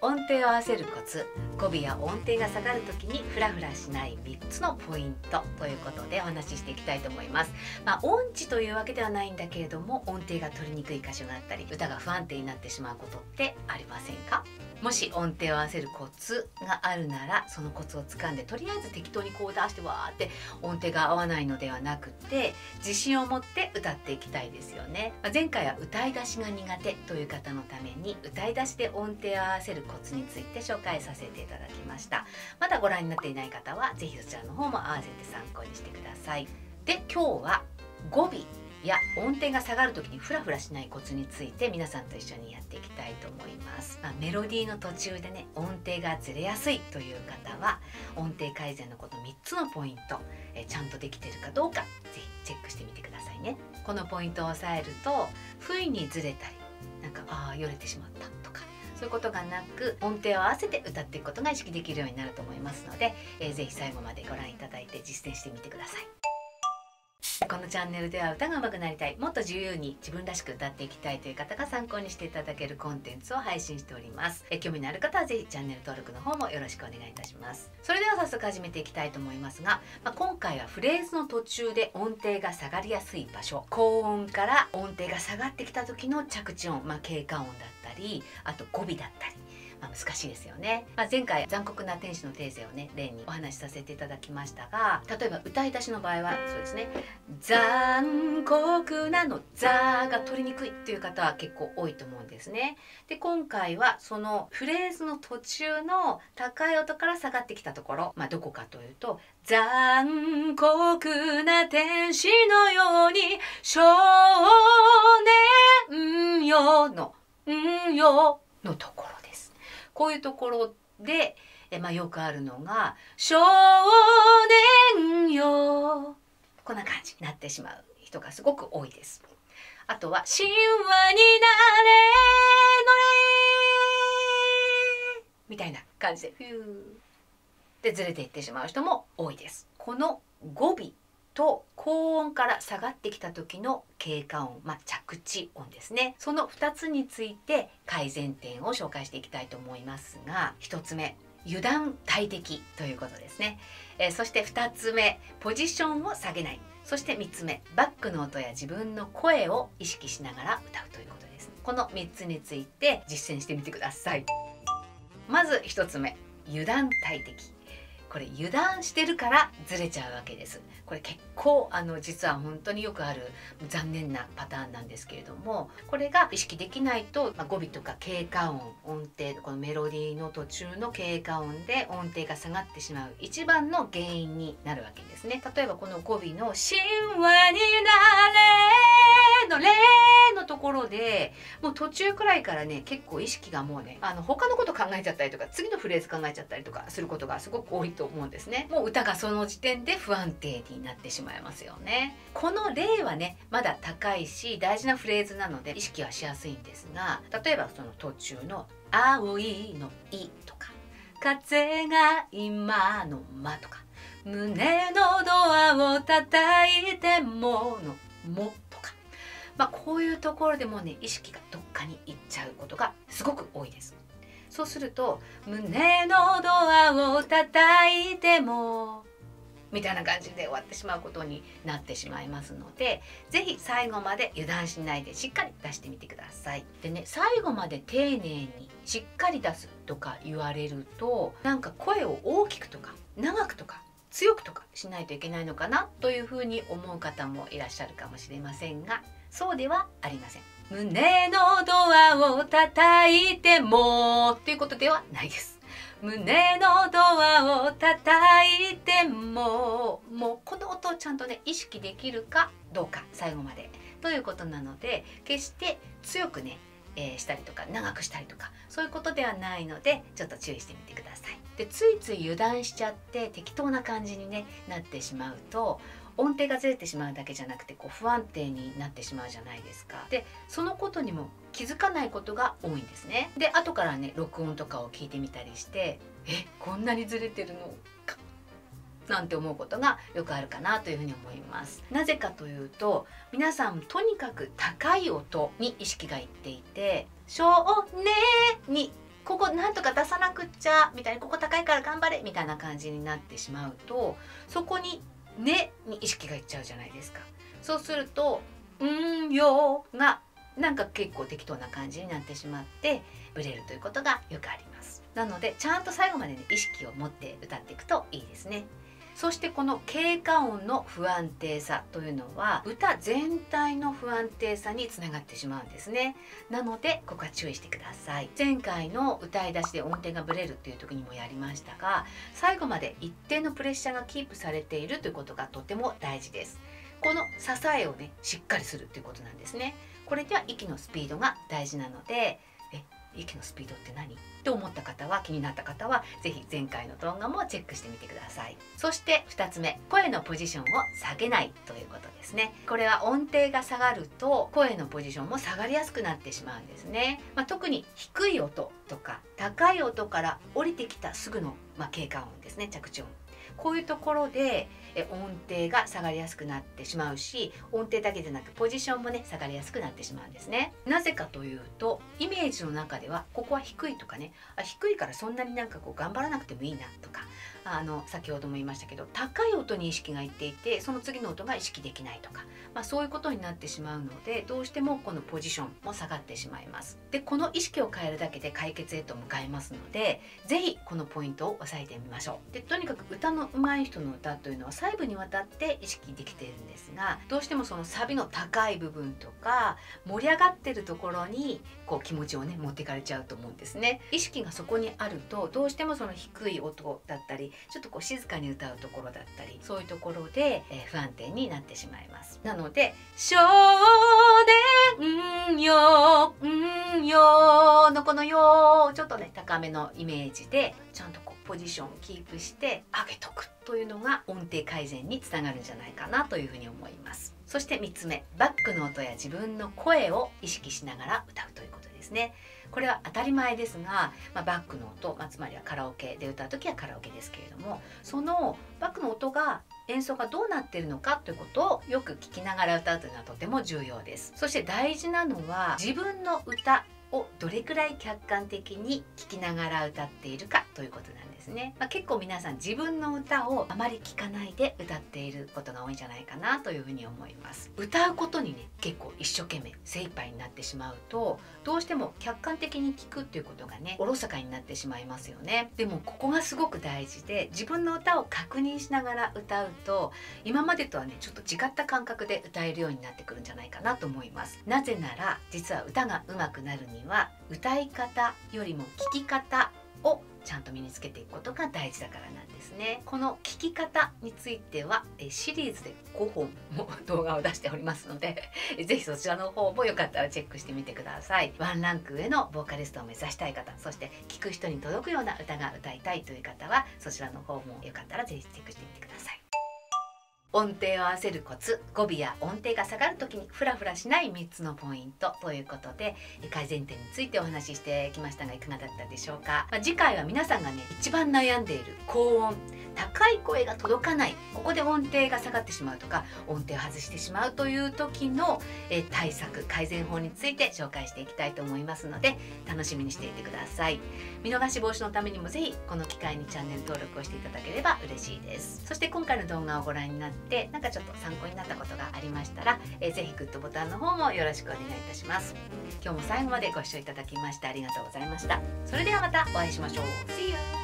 音程を合わせるコツ語尾や音程が下がる時にフラフラしない3つのポイントということでお話ししていきたいと思います。まあ、音痴というわけではないんだけれども音程が取りにくい箇所があったり歌が不安定になってしまうことってありませんか？もし音程を合わせるコツがあるならそのコツをつかんでとりあえず適当にこう出してわーって音程が合わないのではなくて自信を持って歌っていきたいですよね、まあ、前回は歌い出しが苦手という方のために歌い出しで音程を合わせるコツについて紹介させていただきました。まだご覧になっていない方は是非そちらの方も合わせて参考にしてください。で今日は語尾。や音程が下がる時にフラフラしないコツについて皆さんと一緒にやっていきたいと思います、まあ、メロディーの途中でね音程がずれやすいという方は音程改善のこと3つのポイントえちゃんとできてるかどうかぜひチェックしてみてくださいねこのポイントを押さえると不意にずれたりなんかああよれてしまったとかそういうことがなく音程を合わせて歌っていくことが意識できるようになると思いますので、えー、ぜ最後までご覧いただいて実践してみてください。このチャンネルでは歌が上手くなりたいもっと自由に自分らしく歌っていきたいという方が参考にしていただけるコンテンツを配信しております。え興味のある方はぜひチャンネル登録の方もよろしくお願いいたします。それでは早速始めていきたいと思いますが、まあ、今回はフレーズの途中で音程が下がりやすい場所高音から音程が下がってきた時の着地音、まあ、経過音だったりあと語尾だったり。まあ、難しいですよね、まあ、前回残酷な天使のテーゼをね例にお話しさせていただきましたが例えば歌い出しの場合はそうですね。残酷なの「ザ」が取りにくいっていう方は結構多いと思うんですね。で今回はそのフレーズの途中の高い音から下がってきたところ、まあ、どこかというと「残酷な天使のように少年よ」の「んよ」のところ。こういうところで、えまあ、よくあるのが「少年よ」こんな感じになってしまう人がすごく多いです。あとは「神話になれのれ」みたいな感じでフューでずれていってしまう人も多いです。この語尾と高音から下がってきた時の経過音、まあ、着地音ですね。その2つについて改善点を紹介していきたいと思いますが1つ目油断大敵ということですね、えー、そして2つ目ポジションを下げない。そして3つ目バックの音や自分の声を意識しながら歌うということですこの3つについて実践してみてください。まず1つ目油断大敵。これ油断してるからずれちゃうわけです。これ結構あの実は本当によくある残念なパターンなんですけれどもこれが意識できないと、まあ、語尾とか経過音音程このメロディーの途中の経過音で音程が下がってしまう一番の原因になるわけですね。例えばこの語尾の「神話になれ」「」ろでもう途中くらいからね結構意識がもうねあの他のこと考えちゃったりとか次のフレーズ考えちゃったりとかすることがすごく多いと思うんですね。もう歌がその時点で不安定になってしまいますよね。この例はねまだ高いし大事なフレーズなので意識はしやすいんですが例えばその途中の「青いのい」とか「風が今の間」とか「胸のドアを叩いても」の「も」まあ、こういうところでもね意識がどっかに行っちゃうことがすごく多いですそうすると胸のドアを叩いてもみたいな感じで終わってしまうことになってしまいますので是非最後まで油断しないでしっかり出してみてください。でね最後まで丁寧にしっかり出すとか言われるとなんか声を大きくとか長くとか強くとかしないといけないのかなというふうに思う方もいらっしゃるかもしれませんがそうではありません。胸のドアを叩いてもっていうことではないです。胸のドアを叩いてももうこの音をちゃんとね意識できるかどうか最後までということなので決して強くね、えー、したりとか長くしたりとかそういうことではないのでちょっと注意してみてください。でついつい油断しちゃって適当な感じに、ね、なってしまうと音程がずれてしまうだけじゃなくてこう不安定になってしまうじゃないですか。でそのことにも気づかないことが多いんですね。で後からね録音とかを聞いてみたりしてえこんなにずれてるの？なんて思うことがよくあるかなというふうに思います。なぜかというと皆さんとにかく高い音に意識がいっていて少年にここなんとか出さなくっちゃみたいにここ高いから頑張れみたいな感じになってしまうとそこに「ね」に意識がいっちゃうじゃないですか。そうすると「うんよ」がなんか結構適当な感じになってしまってブレるということがよくあります。なのでちゃんと最後まで、ね、意識を持って歌っていくといいですね。そしてこの経過音の不安定さというのは歌全体の不安定さにつながってしまうんですね。なのでここは注意してください。前回の歌い出しで音程がブレるっていう時にもやりましたが最後まで一定のプレッシャーがキープされているということがとても大事です。この支えをねしっかりするっていうことなんですね。これでは息のスピードが大事なので息のスピードって何？と思った方は気になった方は是非前回の動画もチェックしてみてください。そして2つ目声のポジションを下げないということですね。これは音程が下がると声のポジションも下がりやすくなってしまうんですね、まあ、特に低い音とか高い音から降りてきたすぐの、まあ、経過音ですね着地音。こういうところで音程が下がりやすくなってしまうし音程だけでなくポジションもね下がりやすくなってしまうんですね。なぜかというとイメージの中ではここは低いとかねあ低いからそんなになんかこう頑張らなくてもいいなとかあの先ほども言いましたけど高い音に意識がいっていてその次の音が意識できないとか、まあ、そういうことになってしまうのでどうしてもこのポジションも下がってしまいます。でこの意識を変えるだけで解決へと向かいますので是非このポイントを押さえてみましょう。でとにかく歌の上手い人の歌というのは細部にわたって意識できているんですがどうしてもそのサビの高い部分とか盛り上がってるところにこう気持ちをね持っていかれちゃうと思うんですね。意識がそこにあるとどうしてもその低い音だったりちょっとこう静かに歌うところだったりそういうところで、え、不安定になってしまいます。なので「少年よんよ」のこの「よ」ちょっとね高めのイメージでちゃんとこうポジションをキープして上げとくというのが音程改善につながるんじゃないかなというふうに思います。そして3つ目バックの音や自分の声を意識しながら歌うということ。ですね。これは当たり前ですが、まあ、バックの音、まあ、つまりはカラオケで歌う時はカラオケですけれどもそのバックの音が演奏がどうなっているのかということをよく聞きながら歌うというのはとても重要です。そして大事なのは自分の歌をどれくらい客観的に聞きながら歌っているかということなんですね、まあ、結構皆さん自分の歌をあまり聞かないで歌っていることが多いんじゃないかなというふうに思います。歌うことにね結構一生懸命精一杯になってしまうとどうしても客観的に聞くっていうことがねおろそかになってしまいますよね。でもここがすごく大事で自分の歌を確認しながら歌うと今までとはねちょっと違った感覚で歌えるようになってくるんじゃないかなと思います。なぜなら実は歌が上手くなるには歌い方よりも聞き方をちゃんと身につけていくことが大事だからなんですね。この聞き方についてはシリーズで5本も動画を出しておりますので ぜひそちらの方もよかったらチェックしてみてください。ワンランク上のボーカリストを目指したい方そして聴く人に届くような歌が歌いたいという方はそちらの方もよかったらぜひチェックしてみてください。音程を合わせるコツ語尾や音程が下がる時にフラフラしない3つのポイントということで改善点についてお話ししてきましたがいかがだったでしょうか、まあ、次回は皆さんがね一番悩んでいる高音。高い声が届かないここで音程が下がってしまうとか音程を外してしまうという時の、え対策改善法について紹介していきたいと思いますので楽しみにしていてください。見逃し防止のためにもぜひこの機会にチャンネル登録をしていただければ嬉しいです。そして今回の動画をご覧になってなんかちょっと参考になったことがありましたら、えー、ぜひグッドボタンの方もよろしくお願いいたします。今日も最後までご視聴いただきましてありがとうございました。それではまたお会いしましょう。See you!